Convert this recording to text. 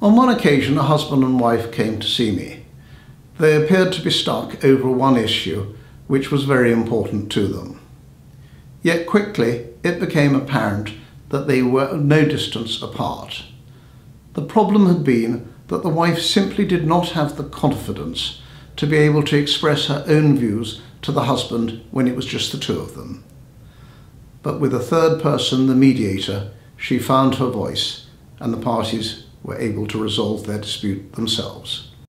On one occasion, a husband and wife came to see me. They appeared to be stuck over one issue which was very important to them. Yet quickly it became apparent that they were no distance apart. The problem had been that the wife simply did not have the confidence to be able to express her own views to the husband when it was just the two of them. But with a third person, the mediator, she found her voice and the parties were able to resolve their dispute themselves.